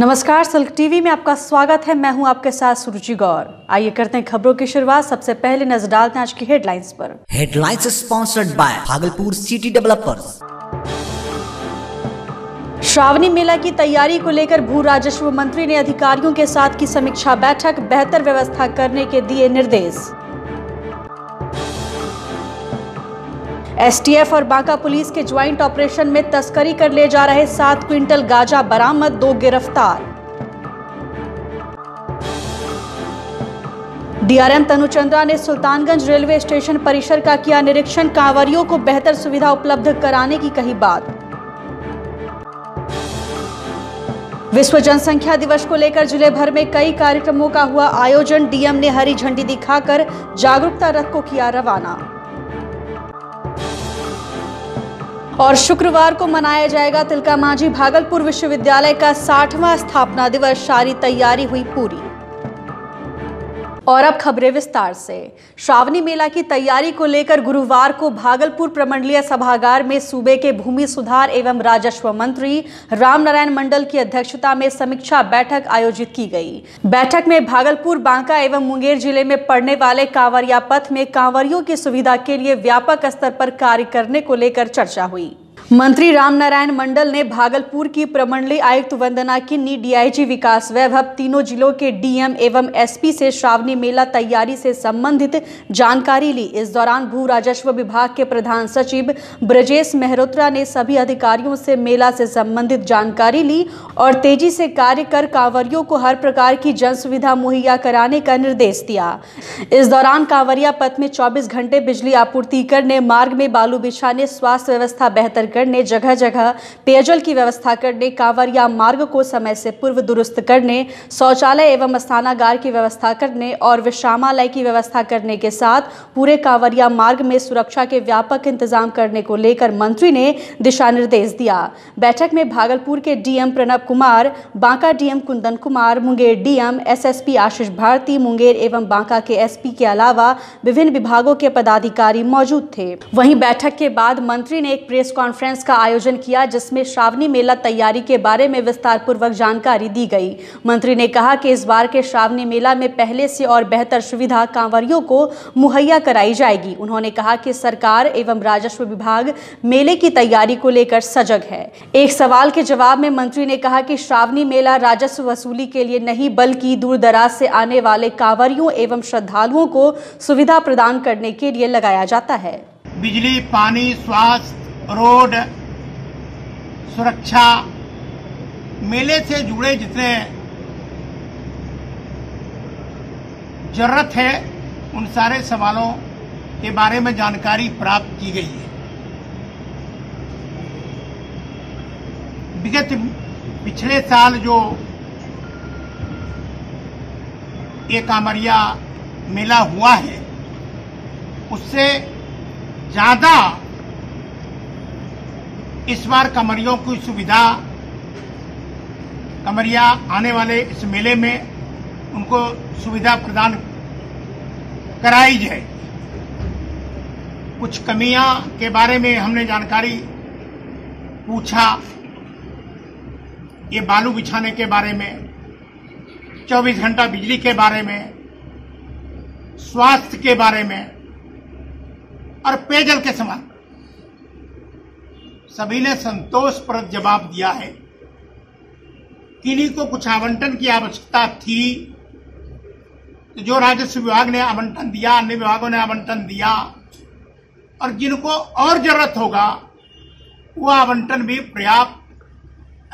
नमस्कार सल्क टीवी में आपका स्वागत है। मैं हूँ आपके साथ सुरुचि गौर। आइए करते हैं खबरों की शुरुआत। सबसे पहले नज़र डालते हैं आज की हेडलाइंस पर। Headlines sponsored by Bhagalpur city developers Shravani Mela की तैयारी को लेकर भू राजस्व मंत्री ने अधिकारियों के साथ की समीक्षा बैठक बेहतर व्यवस्था करने के दिए निर्देश। एसटीएफ और बांका पुलिस के ज्वाइंट ऑपरेशन में तस्करी कर ले जा रहे सात क्विंटल गांजा बरामद, दो गिरफ़्तार। डीआरएम तनुचंद्रा ने सुल्तानगंज रेलवे स्टेशन परिसर का किया निरीक्षण, कांवरियों को बेहतर सुविधा उपलब्ध कराने की कही बात। विश्व जनसंख्या दिवस को लेकर ज़िले भर में कई कार्यक्रमों का हुआ आयोजन, डीएम ने हरी झंडी दिखाकर जागरूकता रथ को किया रवाना। और शुक्रवार को मनाया जाएगा तिलका मांझी भागलपुर विश्वविद्यालय का साठवां स्थापना दिवस। सारी तैयारी हुई पूरी। और अब खबरें विस्तार से। श्रावणी मेला की तैयारी को लेकर गुरुवार को भागलपुर प्रमंडलीय सभागार में सूबे के भूमि सुधार एवं राजस्व मंत्री रामनारायण मंडल की अध्यक्षता में समीक्षा बैठक आयोजित की गई। बैठक में भागलपुर, बांका एवं मुंगेर ज़िले में पड़ने वाले कांवरिया पथ में कांवरियों की सुविधा के लिए व्यापक स्तर पर कार्य करने को लेकर चर्चा हुई। मंत्री रामनारायण मंडल ने भागलपुर की प्रमंडली आयुक्त वंदना किन्नी डीआईजी विकास वैभव तीनों जिलों के डीएम एवं एसपी से श्रावणी मेला तैयारी से संबंधित जानकारी ली। इस दौरान भू राजस्व विभाग के प्रधान सचिव ब्रजेश मेहरोत्रा ने सभी अधिकारियों से मेला से संबंधित जानकारी ली और तेज़ी से कार्य कर कांवरियों को हर प्रकार की जन सुविधा मुहैया कराने का निर्देश दिया। इस दौरान कांवरिया पथ में चौबीस घंटे बिजली आपूर्ति करने, मार्ग में बालू बिछाने, स्वास्थ्य व्यवस्था बेहतर करने जगह जगह पेयजल की व्यवस्था करने, कांवरिया मार्ग को समय से पूर्व दुरुस्त करने, शौचालय एवं स्नानागार की व्यवस्था करने और विश्रामालय की व्यवस्था करने के साथ पूरे कांवरिया मार्ग में सुरक्षा के व्यापक इंतज़ाम करने को लेकर मंत्री ने दिशा निर्देश दिया। बैठक में भागलपुर के DM Pranab Kumar, Banka DM Kundan Kumar, Munger DM SSP Ashish Bharati, Munger एवं बांका के एसपी के अलावा विभिन्न विभागों के पदाधिकारी मौजूद थे। वहीं बैठक के बाद मंत्री ने एक प्रेस कॉन्फ्रेंस कॉन्फ्रेंस का आयोजन किया, जिसमें श्रावणी मेला तैयारी के बारे में विस्तार पूर्वक जानकारी दी गई। मंत्री ने कहा कि इस बार के श्रावणी मेला में पहले से और बेहतर सुविधा कांवरियों को मुहैया कराई जाएगी। उन्होंने कहा कि सरकार एवं राजस्व विभाग मेले की तैयारी को लेकर सजग है। एक सवाल के जवाब में मंत्री ने कहा कि श्रावणी मेला राजस्व वसूली के लिए नहीं, बल्कि दूर दराज से आने वाले कांवरियों एवं श्रद्धालुओं को सुविधा प्रदान करने के लिए लगाया जाता है। बिजली, पानी, स्वास्थ्य रोड, सुरक्षा, मेले से जुड़े जितने ज़रूरत है, उन सारे सवालों के बारे में जानकारी प्राप्त की गई है। विगत पिछले साल जो ये कामरिया मेला हुआ है, उससे ज़्यादा इस बार कमरियों की सुविधा, कमरिया आने वाले इस मेले में उनको सुविधा प्रदान कराई जाए। कुछ कमियाँ के बारे में हमने जानकारी पूछा। ये बालू बिछाने के बारे में 24 घंटा बिजली के बारे में, स्वास्थ्य के बारे में और पेयजल के समान। सभी ने संतोषप्रद जवाब दिया है। किन्हीं को कुछ आवंटन की आवश्यकता थी? तो जो राजस्व विभाग ने आवंटन दिया, अन्य विभागों ने आवंटन दिया, और जिनको और ज़रूरत होगा, वो आवंटन भी पर्याप्त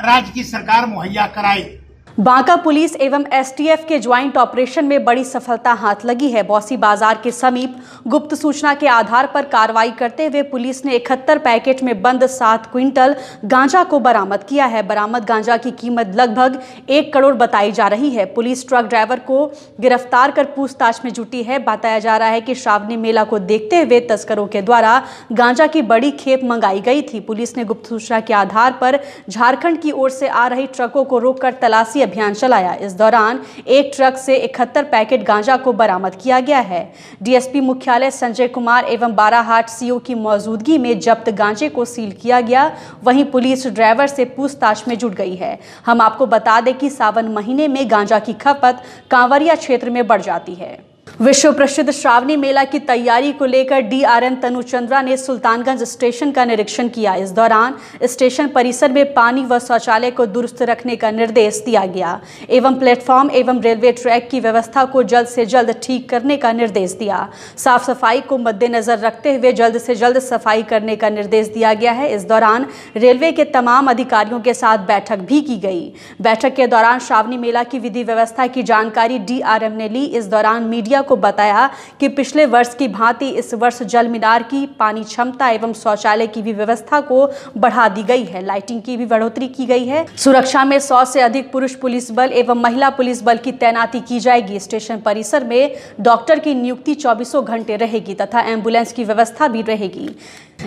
राज्य की सरकार मुहैया कराए। बांका पुलिस एवं एसटीएफ के ज्वाइंट ऑपरेशन में बड़ी सफलता हाथ लगी है। बौसी बाज़ार के समीप गुप्त सूचना के आधार पर कार्रवाई करते हुए पुलिस ने इकहत्तर पैकेट में बंद सात क्विंटल गांजा को बरामद किया है। बरामद गांजा की कीमत लगभग एक करोड़ बताई जा रही है। पुलिस ट्रक ड्राइवर को गिरफ़्तार कर पूछताछ में जुटी है। बताया जा रहा है कि श्रावणी मेला को देखते हुए तस्करों के द्वारा गांजा की बड़ी खेप मंगाई गई थी। पुलिस ने गुप्त सूचना के आधार पर झारखंड की ओर से आ रही ट्रकों को रोककर तलाशी अभियान चलाया। इस दौरान एक ट्रक से इकहत्तर पैकेट गांजा को बरामद किया गया है। डीएसपी मुख्यालय संजय कुमार एवं बाराहाट सीओ की मौजूदगी में जब्त गांजे को सील किया गया। वहीं पुलिस ड्राइवर से पूछताछ में जुट गई है। हम आपको बता दें कि सावन महीने में गांजा की खपत कांवरिया क्षेत्र में बढ़ जाती है। विश्व प्रसिद्ध श्रावणी मेला की तैयारी को लेकर डीआरएम तनुचंद्रा ने सुल्तानगंज स्टेशन का निरीक्षण किया। इस दौरान स्टेशन परिसर में पानी व शौचालय को दुरुस्त रखने का निर्देश दिया गया। एवं प्लेटफॉर्म एवं रेलवे ट्रैक की व्यवस्था को जल्द से जल्द ठीक करने का निर्देश दिया। साफ़ सफ़ाई को मद्देनजर रखते हुए जल्द से जल्द सफ़ाई करने का निर्देश दिया गया है। इस दौरान रेलवे के तमाम अधिकारियों के साथ बैठक भी की गई। बैठक के दौरान श्रावणी मेला की विधि व्यवस्था की जानकारी डीआरएम ने ली। इस दौरान मीडिया को बताया कि पिछले वर्ष की भांति इस वर्ष जल मीनार की पानी क्षमता एवं शौचालय की भी व्यवस्था को बढ़ा दी गई है। लाइटिंग की भी बढ़ोतरी की गई है। सुरक्षा में सौ से अधिक पुरुष पुलिस बल एवं महिला पुलिस बल की तैनाती की जाएगी। स्टेशन परिसर में डॉक्टर की नियुक्ति चौबीसों घंटे रहेगी तथा एंबुलेंस की व्यवस्था भी रहेगी।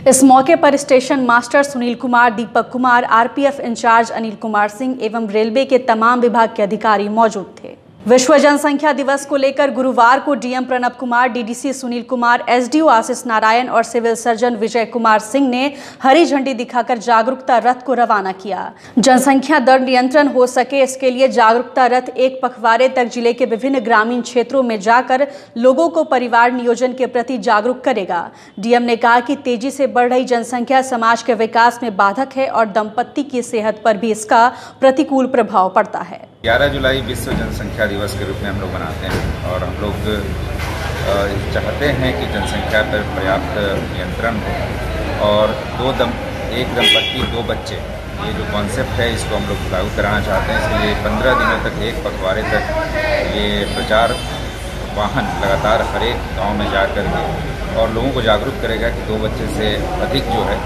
इस मौके पर station master Sunil Kumar, Deepak Kumar, RPF incharge Anil Kumar Singh एवं रेलवे के तमाम विभाग के अधिकारी मौजूद थे। विश्व जनसंख्या दिवस को लेकर गुरुवार को DM Pranab Kumar, DDC Sunil Kumar, SDO Ashish Narayan और सिविल सर्जन विजय कुमार सिंह ने हरी झंडी दिखाकर जागरूकता रथ को रवाना किया। जनसंख्या दर नियंत्रण हो सके इसके लिए जागरूकता रथ एक पखवाड़े तक ज़िले के विभिन्न ग्रामीण क्षेत्रों में जाकर लोगों को परिवार नियोजन के प्रति जागरूक करेगा। डीएम ने कहा कि तेज़ी से बढ़ रही जनसंख्या समाज के विकास में बाधक है और दंपत्ति की सेहत पर भी इसका प्रतिकूल प्रभाव पड़ता है। 11 जुलाई विश्व जनसंख्या दिवस के रूप में हम लोग मनाते हैं और हम लोग चाहते हैं कि जनसंख्या पर पर्याप्त नियंत्रण हो और दो दम, एक दंपत्ति दो बच्चे, ये जो कॉन्सेप्ट है, इसको हम लोग लागू कराना चाहते हैं। इसके लिए पंद्रह दिनों तक एक पखवाड़े तक ये प्रचार वाहन लगातार हर एक गाँव में जा कर के और लोगों को जागरूक करेगा कि दो बच्चे से अधिक जो है,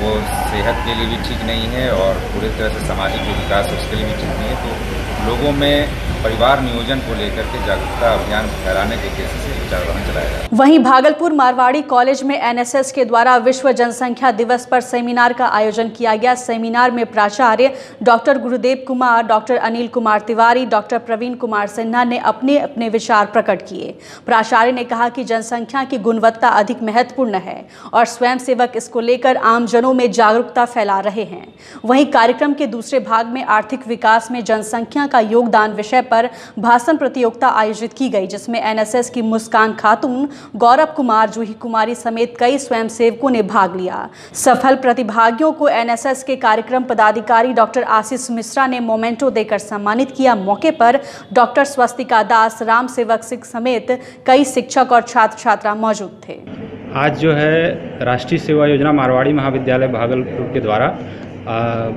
वो सेहत के लिए भी ठीक नहीं है और पूरी तरह से सामाजिक जो विकास है, उसके लिए भी ठीक नहीं है। तो लोगों में परिवार नियोजन को लेकर के जागरूकता अभियान फैलाने के उद्देश्य से विचार वाहन चलाया वहीं भागलपुर मारवाड़ी कॉलेज में एनएसएस के द्वारा विश्व जनसंख्या दिवस पर सेमिनार का आयोजन किया गया। सेमिनार में प्राचार्य doctor Gurudev Kumar, doctor Anil Kumar Tiwari, doctor Praveen Kumar Sinha ने अपने अपने विचार प्रकट किए। प्राचार्य ने कहा कि जनसंख्या की गुणवत्ता अधिक महत्वपूर्ण है और स्वयंसेवक इसको लेकर आमजनों में जागरूकता फैला रहे हैं। वहीं कार्यक्रम के दूसरे भाग में आर्थिक विकास में जनसंख्या का योगदान विषय पर भाषण प्रतियोगिता आयोजित की गई, जिसमें एनएसएस की मुस्कान खातून, गौरव कुमार, जूही कुमारी समेत कई स्वयंसेवकों ने भाग लिया। सफल प्रतिभागियों को एनएसएस के कार्यक्रम पदाधिकारी डॉक्टर आशीष मिश्रा ने मोमेंटो देकर सम्मानित किया। मौके पर डॉक्टर स्वस्तिका दास, राम सेवक सिंह समेत कई शिक्षक और छात्र छात्रा मौजूद थे। आज जो है राष्ट्रीय सेवा योजना मारवाड़ी महाविद्यालय भागलपुर के द्वारा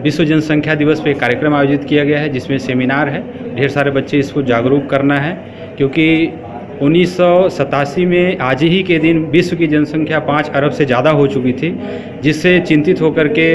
विश्व जनसंख्या दिवस पे कार्यक्रम आयोजित किया गया है, जिसमें सेमिनार है। ढेर सारे बच्चे इसको जागरूक करना है, क्योंकि उन्नीस सौ सतासी में आज ही के दिन विश्व की जनसंख्या पाँच अरब से ज़्यादा हो चुकी थी, जिससे चिंतित होकर के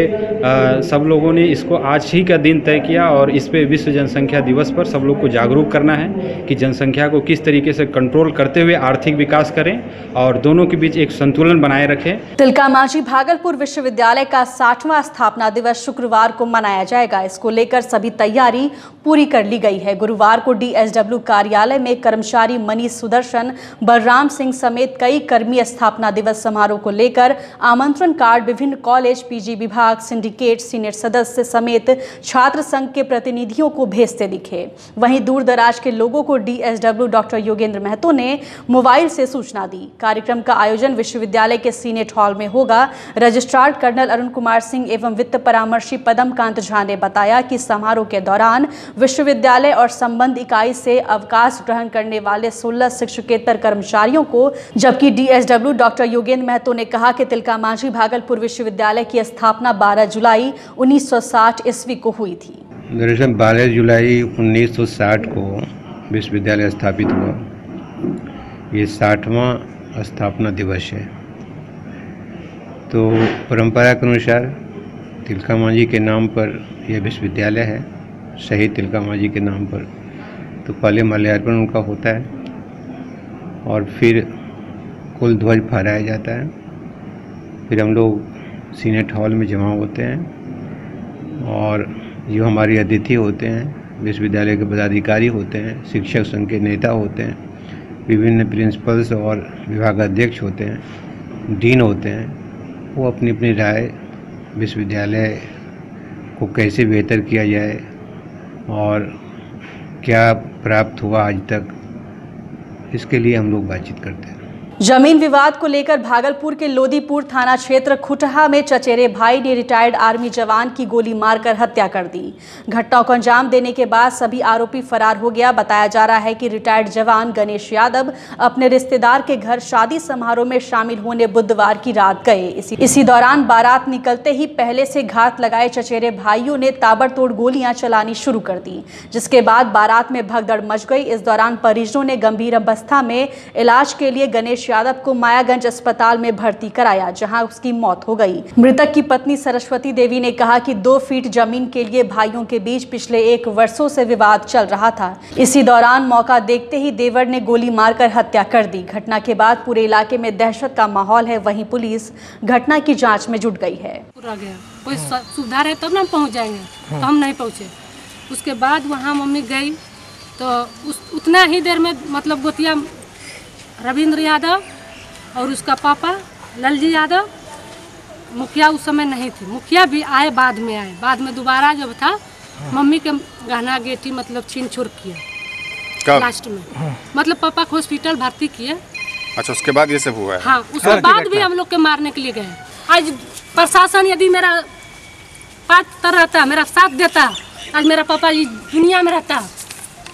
सब लोगों ने इसको आज ही का दिन तय किया और इस पे विश्व जनसंख्या दिवस पर सब लोग को जागरूक करना है कि जनसंख्या को किस तरीके से कंट्रोल करते हुए आर्थिक विकास करें और दोनों के बीच एक संतुलन बनाए रखें। तिलका मांझी भागलपुर विश्वविद्यालय का साठवां स्थापना दिवस शुक्रवार को मनाया जाएगा। इसको लेकर सभी तैयारी पूरी कर ली गई है। गुरुवार को डीएसडब्ल्यू कार्यालय में कर्मचारी मनीष सुदर्शन, बलराम सिंह समेत कई कर्मी स्थापना दिवस समारोह को लेकर आमंत्रण कार्ड, विभिन्न कॉलेज पीजी विभाग, सिंडिकेट, सीनियर सदस्य समेत छात्र संघ के प्रतिनिधियों को भेजते दिखे। वहीं दूर दराज के लोगों को डीएसडब्ल्यू डॉक्टर योगेंद्र महतो ने मोबाइल से सूचना दी। कार्यक्रम का आयोजन विश्वविद्यालय के सीनेट हॉल में होगा। रजिस्ट्रार कर्नल अरुण कुमार सिंह एवं वित्त परामर्शी पदम कांत झा ने बताया कि समारोह के दौरान विश्वविद्यालय और संबंध इकाई से अवकाश ग्रहण करने वाले 16 शिक्षकेतर कर्मचारियों को, जबकि डीएसडब्ल्यू डॉक्टर योगेंद्र महतो ने कहा कि तिलका मांझी भागलपुर विश्वविद्यालय की स्थापना 12 जुलाई 1960 ईस्वी को हुई थी। दरअसल 12 जुलाई 1960 को विश्वविद्यालय स्थापित हुआ। ये साठवां स्थापना दिवस है। तो परंपरा के अनुसार तिलका मांझी के नाम पर यह विश्वविद्यालय है। शहीद तिलका मांझी के नाम पर। तो पहले माल्यार्पण उनका होता है और फिर कुल ध्वज फहराया जाता है। फिर हम लोग सीनेट हॉल में जमा होते हैं और जो हमारे अतिथि होते हैं, विश्वविद्यालय के पदाधिकारी होते हैं, शिक्षक संघ के नेता होते हैं, विभिन्न प्रिंसिपल्स और विभागाध्यक्ष होते हैं, डीन होते हैं, वो अपनी अपनी राय विश्वविद्यालय को कैसे बेहतर किया जाए और क्या प्राप्त हुआ आज तक इसके लिए हम लोग बातचीत करते हैं। ज़मीन विवाद को लेकर भागलपुर के लोदीपुर थाना क्षेत्र खुटहा में चचेरे भाई ने रिटायर्ड आर्मी जवान की गोली मारकर हत्या कर दी। घटना को अंजाम देने के बाद सभी आरोपी फरार हो गया। बताया जा रहा है कि रिटायर्ड जवान गणेश यादव अपने रिश्तेदार के घर शादी समारोह में शामिल होने बुधवार की रात गए। इसी, इसी दौरान बारात निकलते ही पहले से घात लगाए चचेरे भाइयों ने ताबड़तोड़ गोलियाँ चलानी शुरू कर दी जिसके बाद बारात में भगदड़ मच गई। इस दौरान परिजनों ने गंभीर अवस्था में इलाज के लिए गणेश यादव को मायागंज अस्पताल में भर्ती कराया, जहाँ उसकी मौत हो गई। मृतक की पत्नी सरस्वती देवी ने कहा कि दो फीट ज़मीन के लिए भाइयों के बीच पिछले एक वर्षों से विवाद चल रहा था। इसी दौरान मौका देखते ही देवर ने गोली मारकर हत्या कर दी। घटना के बाद पूरे इलाके में दहशत का माहौल है, वहीं पुलिस घटना की जाँच में जुट गई है। कोई सुविधा रहे तब ना पहुँच जाएँगे। तो हम नहीं पहुँचे। उसके बाद वहाँ मम्मी गई तो उस उतना ही देर में मतलब गोतिया रविंद्र यादव और उसका पापा ललजी यादव। मुखिया उस समय नहीं थे। मुखिया भी आए बाद में आए। बाद में दोबारा जब था मम्मी के गहना गेटी मतलब छीन छोड़ किया लास्ट में। मतलब पापा को हॉस्पिटल भर्ती किए। अच्छा उसके बाद ये सब हुआ है? हाँ उसके हाँ, बाद भी हम लोग के मारने के लिए गए। आज प्रशासन यदि मेरा पात्र रहता मेरा साथ देता आज मेरा पापा इस दुनिया में रहता।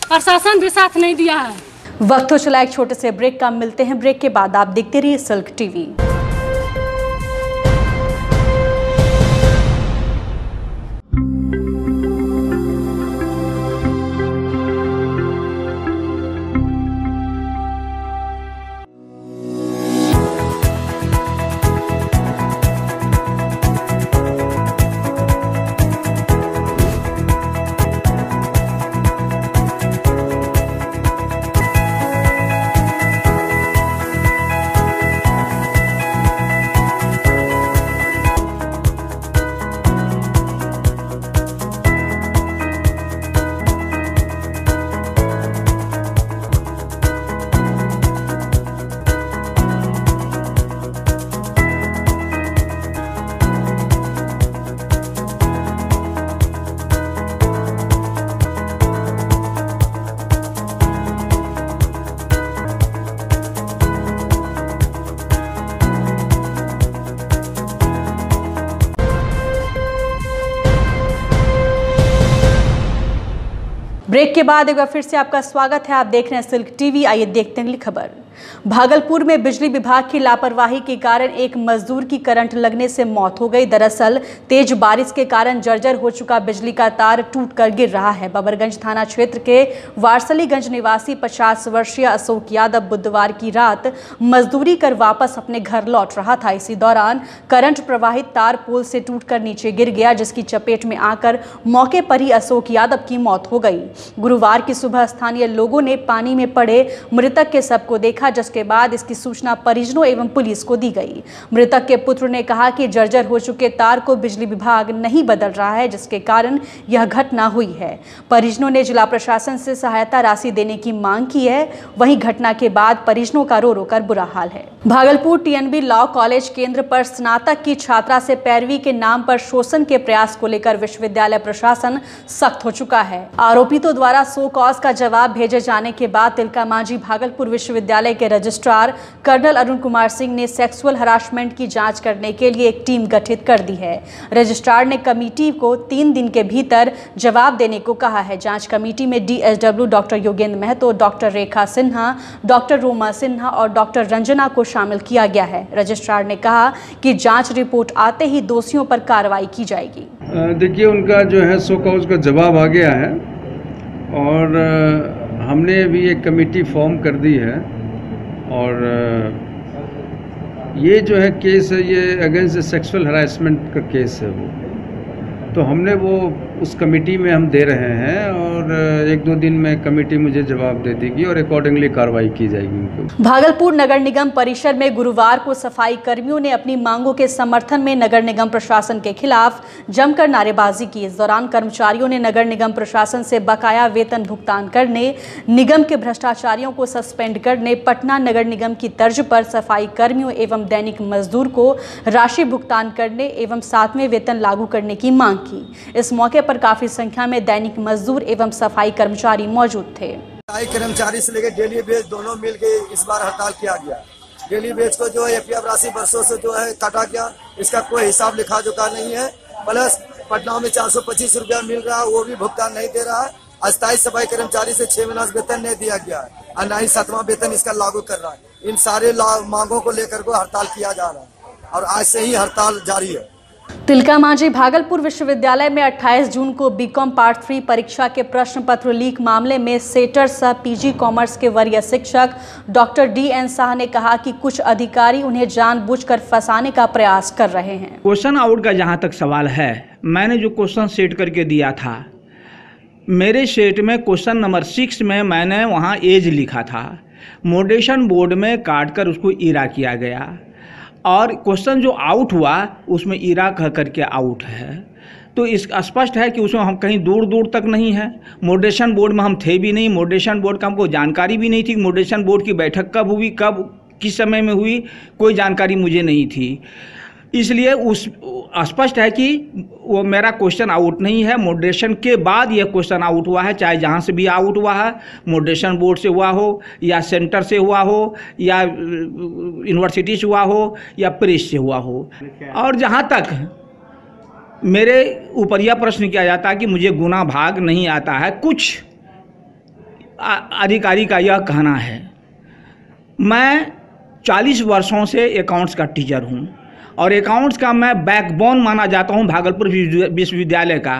प्रशासन भी साथ नहीं दिया है। वक्त हो, चला एक छोटे से ब्रेक का मिलते हैं। ब्रेक के बाद आप देखते रहिए सिल्क टीवी। ब्रेक के बाद एक बार फिर से आपका स्वागत है। आप देख रहे हैं सिल्क टीवी। आइए देखते हैं अगली खबर। भागलपुर में बिजली विभाग की लापरवाही के कारण एक मजदूर की करंट लगने से मौत हो गई। दरअसल, तेज बारिश के कारण जर्जर हो चुका बिजली का तार टूटकर गिर रहा है। बबरगंज थाना क्षेत्र के वारसलीगंज निवासी 50 वर्षीय अशोक यादव बुधवार की रात मजदूरी कर वापस अपने घर लौट रहा था। इसी दौरान करंट प्रवाहित तार पोल से टूटकर नीचे गिर गया, जिसकी चपेट में आकर मौके पर ही अशोक यादव की मौत हो गई। गुरुवार की सुबह स्थानीय लोगों ने पानी में पड़े मृतक के शव को देखा जिसके बाद इसकी सूचना परिजनों एवं पुलिस को दी गई। मृतक के पुत्र ने कहा कि जर्जर हो चुके तार को बिजली विभाग नहीं बदल रहा है, जिसके कारण यह घटना हुई है। परिजनों ने जिला प्रशासन से सहायता राशि देने की मांग की है। वहीं घटना के बाद परिजनों का रो रो कर बुरा हाल है। भागलपुर टीएनबी लॉ कॉलेज केंद्र पर स्नातक की छात्रा से पैरवी के नाम पर शोषण के प्रयास को लेकर विश्वविद्यालय प्रशासन सख्त हो चुका है। आरोपितों द्वारा सो कॉज का जवाब भेजे जाने के बाद तिलका मांझी भागलपुर विश्वविद्यालय के रजिस्ट्रार कर्नल अरुण कुमार सिंह ने सेक्सुअल हरासमेंट की जाँच करने के लिए एक टीम गठित कर दी है। रजिस्ट्रार ने कमेटी को तीन दिन के भीतर जवाब देने को कहा है। जाँच कमेटी में DSW doctor Yogendra Mahto, doctor Rekha Sinha, doctor Roma Sinha और डॉक्टर रंजना को शामिल किया गया है। रजिस्ट्रार ने कहा कि जाँच रिपोर्ट आते ही दोषियों पर कार्रवाई की जाएगी। देखिए, उनका जो है सो कॉज का जवाब आ गया है और हमने भी एक कमेटी फॉर्म कर दी है। और ये जो है केस है, ये अगेंस्ट सेक्सुअल हरासमेंट का केस है वो। तो हमने वो उस कमेटी में हम दे रहे हैं और एक दो दिन में कमेटी मुझे जवाब दे देगी और अकॉर्डिंगली कार्रवाई की जाएगी उनको भागलपुर नगर निगम परिसर में गुरुवार को सफ़ाई कर्मियों ने अपनी मांगों के समर्थन में नगर निगम प्रशासन के खिलाफ जमकर नारेबाजी की। इस दौरान कर्मचारियों ने नगर निगम प्रशासन से बकाया वेतन भुगतान करने, निगम के भ्रष्टाचारियों को सस्पेंड करने, पटना नगर निगम की तर्ज पर सफ़ाई कर्मियों एवं दैनिक मजदूर को राशि भुगतान करने एवं सातवें वेतन लागू करने की मांग की। इस मौके पर काफ़ी संख्या में दैनिक मजदूर एवं सफ़ाई कर्मचारी मौजूद थे। सफ़ाई कर्मचारी से लेकर डेली बेज दोनों मिल के इस बार हड़ताल किया गया। डेली बेज को जो है राशि वर्षों से जो है काटा गया। इसका कोई हिसाब लिखा जोखा नहीं है। प्लस पटना में चार सौ पच्चीस रूपया मिल रहा है, वो भी भुगतान नहीं दे रहा है। अस्थायी सफ़ाई कर्मचारी से छह महीना वेतन नहीं दिया गया है और न ही सातवां वेतन इसका लागू कर रहा है। इन सारे मांगों को लेकर को हड़ताल किया जा रहा है और आज से ही हड़ताल जारी है। तिलका मांझी भागलपुर विश्वविद्यालय में 28 जून को बीकॉम पार्ट थ्री परीक्षा के प्रश्न पत्र लीक मामले में सेटर सह पीजी कॉमर्स के वरीय शिक्षक डॉक्टर डी एन शाह ने कहा कि कुछ अधिकारी उन्हें जानबूझकर फंसाने का प्रयास कर रहे हैं। क्वेश्चन आउट का जहाँ तक सवाल है, मैंने जो क्वेश्चन सेट करके दिया था, मेरे सेट में क्वेश्चन नंबर सिक्स में मैंने वहाँ एज लिखा था। मोडेशन बोर्ड में काट उसको इरा किया गया। और क्वेश्चन जो आउट हुआ, उसमें इरा कह करके आउट है। तो इस, स्पष्ट है कि उसमें हम कहीं दूर दूर तक नहीं है। मोडेशन बोर्ड में हम थे भी नहीं। मोडेशन बोर्ड का हमको जानकारी भी नहीं थी मोडेशन बोर्ड की बैठक कब हुई, कब, किस समय में हुई, कोई जानकारी मुझे नहीं थी। इसलिए उस स्पष्ट है कि वो मेरा क्वेश्चन आउट नहीं है। मॉडरेशन के बाद ये क्वेश्चन आउट हुआ है, चाहे जहाँ से भी आउट हुआ है। मॉडरेशन बोर्ड से हुआ हो, या सेंटर से हुआ हो, या यूनिवर्सिटी से हुआ हो, या प्रेस से हुआ हो। और जहाँ तक मेरे ऊपर यह प्रश्न किया जाता है कि मुझे गुना भाग नहीं आता है, कुछ अधिकारी का यह कहना है। मैं 40 वर्षों से अकाउंट्स का टीचर हूँ। और अकाउंट्स का मैं बैकबोन माना जाता हूँ भागलपुर विश्वविद्यालय का।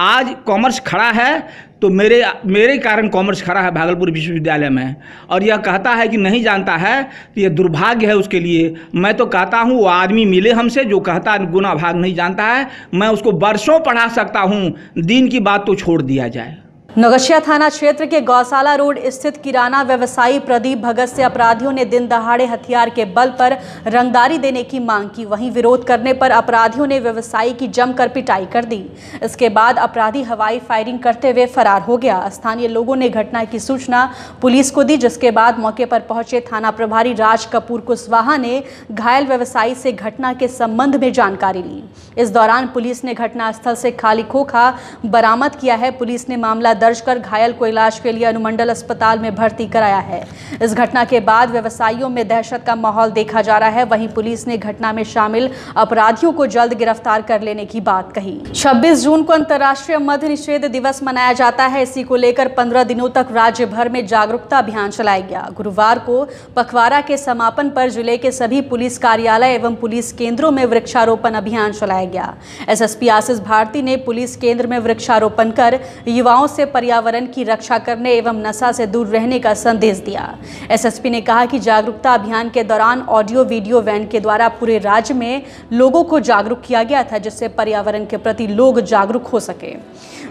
आज कॉमर्स खड़ा है तो मेरे मेरे कारण कॉमर्स खड़ा है भागलपुर विश्वविद्यालय में। और यह कहता है कि नहीं जानता है तो यह दुर्भाग्य है उसके लिए। मैं तो कहता हूँ, वो आदमी मिले हमसे जो कहता गुना भाग नहीं जानता है। मैं उसको वर्षों पढ़ा सकता हूँ, दिन की बात तो छोड़ दिया जाए। नौगछिया थाना क्षेत्र के गौशाला रोड स्थित किराना व्यवसायी प्रदीप भगत से अपराधियों ने दिन दहाड़े हथियार के बल पर रंगदारी देने की मांग की। वहीं विरोध करने पर अपराधियों ने व्यवसायी की जमकर पिटाई कर दी। इसके बाद अपराधी हवाई फायरिंग करते हुए फरार हो गया। स्थानीय लोगों ने घटना की सूचना पुलिस को दी, जिसके बाद मौके पर पहुँचे थाना प्रभारी राज कपूर कुशवाहा ने घायल व्यवसायी से घटना के संबंध में जानकारी ली। इस दौरान पुलिस ने घटनास्थल से खाली खोखा बरामद किया है। पुलिस ने मामला दर्ज कर घायल को इलाज के लिए अनुमंडल अस्पताल में भर्ती कराया है। इस घटना के बाद व्यवसायियों में दहशत का माहौल देखा जा रहा है। वहीं पुलिस ने घटना में शामिल अपराधियों को जल्द गिरफ़्तार कर लेने की बात कही। 26 जून को अंतर्राष्ट्रीय मध्य निषेध दिवस मनाया जाता है। इसी को लेकर 15 दिनों तक राज्य भर में जागरूकता अभियान चलाया गया। गुरुवार को पखवाड़ा के समापन पर ज़िले के सभी पुलिस कार्यालय एवं पुलिस केंद्रों में वृक्षारोपण अभियान चलाया गया। एसएसपी आशीष भारती ने पुलिस केंद्र में वृक्षारोपण कर युवाओं से पर्यावरण की रक्षा करने एवं नशा से दूर रहने का संदेश दिया। एसएसपी ने कहा कि जागरूकता अभियान के दौरान ऑडियो वीडियो वैन के द्वारा पूरे राज्य में लोगों को जागरूक किया गया था, जिससे पर्यावरण के प्रति लोग जागरूक हो सके।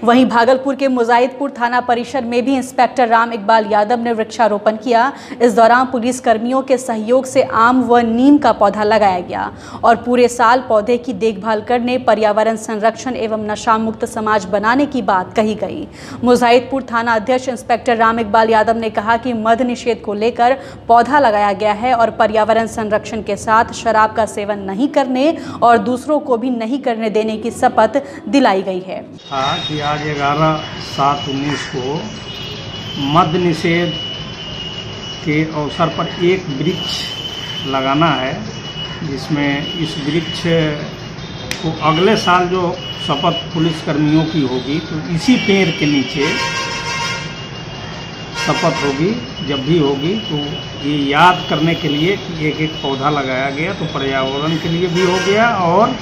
वहीं भागलपुर के मुजाहिदपुर थाना परिसर में भी इंस्पेक्टर राम इकबाल यादव ने वृक्षारोपण किया। इस दौरान पुलिस कर्मियों के सहयोग से आम व नीम का पौधा लगाया गया और पूरे साल पौधे की देखभाल करने, पर्यावरण संरक्षण एवं नशा मुक्त समाज बनाने की बात कही गई। मुजाहिदपुर थाना अध्यक्ष इंस्पेक्टर राम इकबाल यादव ने कहा कि मध निषेध को लेकर पौधा लगाया गया है और पर्यावरण संरक्षण के साथ शराब का सेवन नहीं करने और दूसरों को भी नहीं करने देने की शपथ दिलाई गई है। हाँ कि आज ग्यारह सात उन्नीस को मद निषेध के अवसर पर एक वृक्ष लगाना है, जिसमें इस वृक्ष को अगले साल जो शपथ पुलिस कर्मियों की होगी तो इसी पेड़ के नीचे शपथ होगी, जब भी होगी तो ये याद करने के लिए कि एक एक पौधा लगाया गया तो पर्यावरण के लिए भी हो गया और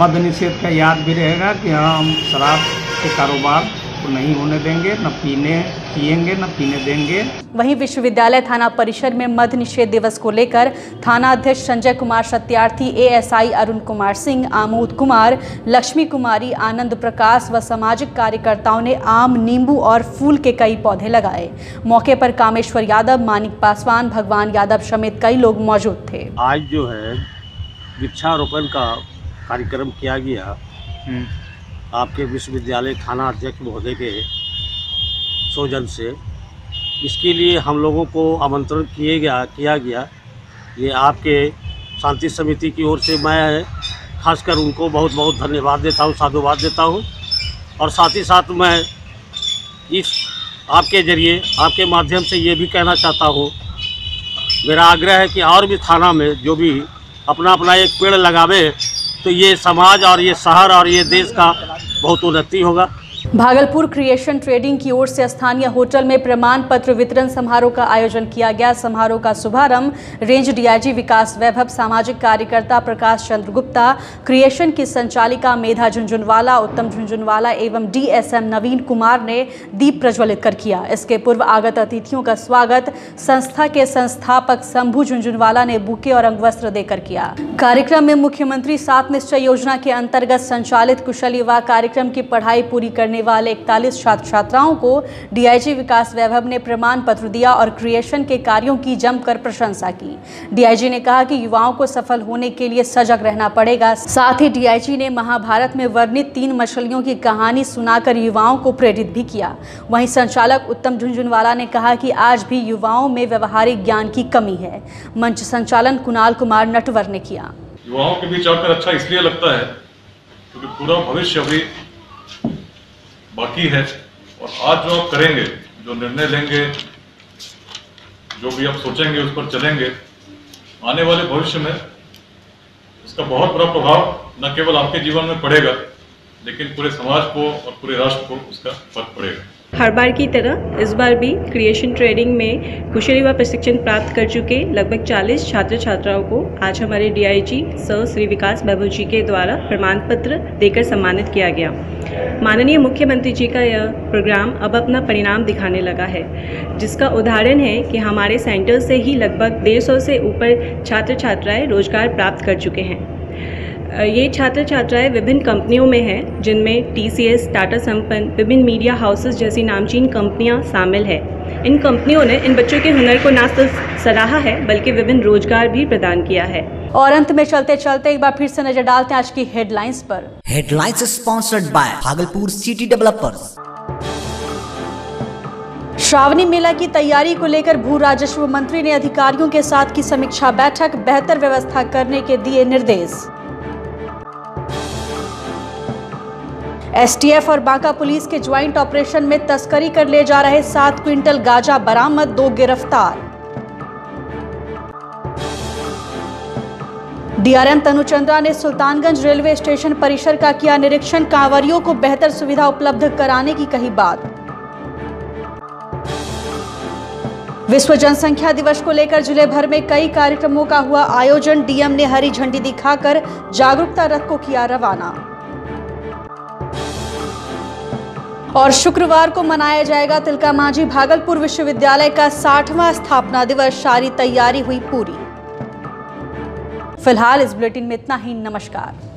मद्य निषेध का याद भी रहेगा कि हाँ हम शराब के कारोबार को नहीं होने देंगे न पीने पिएँगे न पीने देंगे। वहीं विश्वविद्यालय थाना परिसर में मद्य निषेध दिवस को लेकर थाना अध्यक्ष संजय कुमार सत्यार्थी एएसआई अरुण कुमार सिंह आमोद कुमार लक्ष्मी कुमारी आनंद प्रकाश व सामाजिक कार्यकर्ताओं ने आम नींबू और फूल के कई पौधे लगाए। मौके पर कामेश्वर यादव मानिक पासवान भगवान यादव समेत कई लोग मौजूद थे। आज जो है वृक्षारोपण का कार्यक्रम किया गया। आपके विश्वविद्यालय थाना अध्यक्ष महोदय के सौजन से। इसके लिए हम लोगों को आमंत्रण किए गया, किया गया। ये आपके शांति समिति की ओर से मैं खासकर उनको बहुत बहुत धन्यवाद देता हूँ, साधुवाद देता हूँ। और साथ ही साथ मैं इस आपके ज़रिए, आपके माध्यम से ये भी कहना चाहता हूँ, मेरा आग्रह है कि और भी थाना में जो भी अपना अपना एक पेड़ लगावे तो ये समाज और ये शहर और ये देश का बहुत उन्नति होगा। भागलपुर क्रिएशन ट्रेडिंग की ओर से स्थानीय होटल में प्रमाण पत्र वितरण समारोह का आयोजन किया गया। समारोह का शुभारंभ रेंज डीआईजी विकास वैभव, सामाजिक कार्यकर्ता प्रकाश चंद्र गुप्ता, क्रिएशन की संचालिका मेधा झुंझुनवाला, उत्तम झुंझुनवाला एवं डीएसएम नवीन कुमार ने दीप प्रज्वलित कर किया। इसके पूर्व आगत अतिथियों का स्वागत संस्था के संस्थापक शंभु झुंझुनवाला ने बुके और अंगवस्त्र देकर किया। कार्यक्रम में मुख्यमंत्री सात निश्चय योजना के अंतर्गत संचालित कुशल युवा कार्यक्रम की पढ़ाई पूरी करने वाले इकतालीस छात्र छात्राओं को डीआईजी विकास वैभव ने प्रमाण पत्र दिया और क्रिएशन के कार्यों की जमकर प्रशंसा की। डीआईजी ने कहा कि युवाओं को सफल होने के लिए सजग रहना पड़ेगा। साथ ही डीआईजी ने महाभारत में वर्णित तीन मछलियों की कहानी सुनाकर युवाओं को प्रेरित भी किया। वहीं संचालक उत्तम झुंझुनवाला ने कहा कि आज भी युवाओं में व्यवहारिक ज्ञान की कमी है। मंच संचालन कुणाल कुमार नटवर ने किया। युवाओं के बीच आकर अच्छा इसलिए लगता है क्योंकि पूरा भविष्य अभी बाकी है और आज जो आप करेंगे, जो निर्णय लेंगे, जो भी आप सोचेंगे, उस पर चलेंगे, आने वाले भविष्य में इसका बहुत बड़ा प्रभाव न केवल आपके जीवन में पड़ेगा, लेकिन पूरे समाज को और पूरे राष्ट्र को उसका फ़र्क पड़ेगा। हर बार की तरह इस बार भी क्रिएशन ट्रेडिंग में कुशल युवा प्रशिक्षण प्राप्त कर चुके लगभग 40 छात्र छात्राओं को आज हमारे डीआईजी सर श्री विकास वैभव जी के द्वारा प्रमाण पत्र देकर सम्मानित किया गया। माननीय मुख्यमंत्री जी का यह प्रोग्राम अब अपना परिणाम दिखाने लगा है, जिसका उदाहरण है कि हमारे सेंटर से ही लगभग डेढ़ से ऊपर छात्र छात्राएँ रोज़गार प्राप्त कर चुके हैं। ये छात्र छात्राएँ विभिन्न कंपनियों में हैं जिनमें टी सी एस टाटा संपन्न विभिन्न मीडिया हाउसेस जैसी नामचीन कंपनियाँ शामिल है। इन कंपनियों ने इन बच्चों के हुनर को न सिर्फ़ सराहा है बल्कि विभिन्न रोज़गार भी प्रदान किया है। और अंत में चलते चलते एक बार फिर से नज़र डालते हैं आज की हेडलाइंस पर। Headlines sponsored by Bhagalpur city developers Shravani Mela की तैयारी को लेकर भू राजस्व मंत्री ने अधिकारियों के साथ की समीक्षा बैठक बेहतर व्यवस्था करने के दिए निर्देश। एसटीएफ और बांका पुलिस के ज्वाइंट ऑपरेशन में तस्करी कर ले जा रहे सात क्विंटल गांजा बरामद, दो गिरफ़्तार। डीआरएम तनुचंद्रा ने सुल्तानगंज रेलवे स्टेशन परिसर का किया निरीक्षण, कांवरियों को बेहतर सुविधा उपलब्ध कराने की कही बात। विश्व जनसंख्या दिवस को लेकर ज़िले भर में कई कार्यक्रमों का हुआ आयोजन, डीएम ने हरी झंडी दिखाकर जागरूकता रथ को किया रवाना। और शुक्रवार को मनाया जाएगा तिलका मांझी भागलपुर विश्वविद्यालय का साठवां स्थापना दिवस। सारी तैयारी हुई पूरी। फ़िलहाल इस बुलेटिन में इतना ही। नमस्कार।